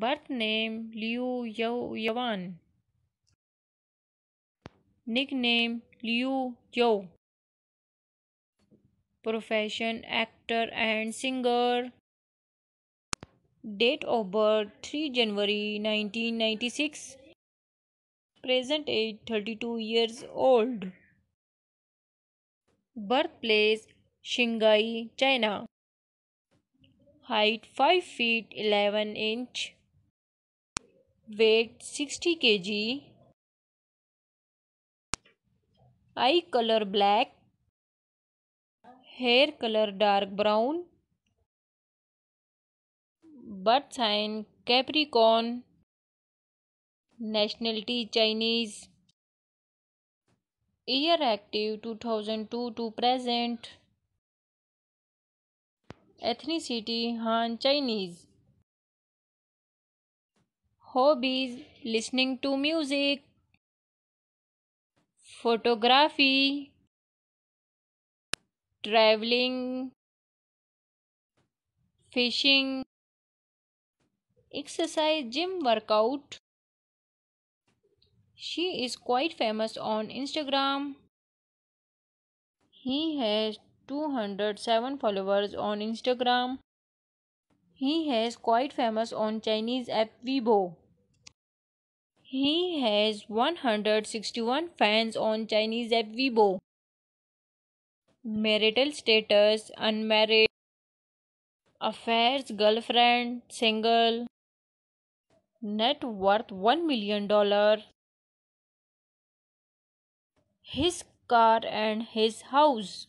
Birth name Liu Yaoyuan. Nickname Liu Yo. Profession actor and singer. Date of birth 3 January 1996. Present age 32 years old. Birthplace Shanghai, China. Height 5 feet 11 inch. Weight 60 kg. Eye color black. Hair color dark brown. Birth sign Capricorn. Nationality Chinese. Year active 2002 to present. Ethnicity Han Chinese. Hobbies listening to music, photography, traveling, fishing, exercise, gym workout. She is quite famous on Instagram. He has 207 followers on Instagram. He has quite famous on Chinese app Weibo. He has 161 fans on Chinese app Weibo. Marital status unmarried. Affairs girlfriend single. Net worth 1 million dollar. His car and his house.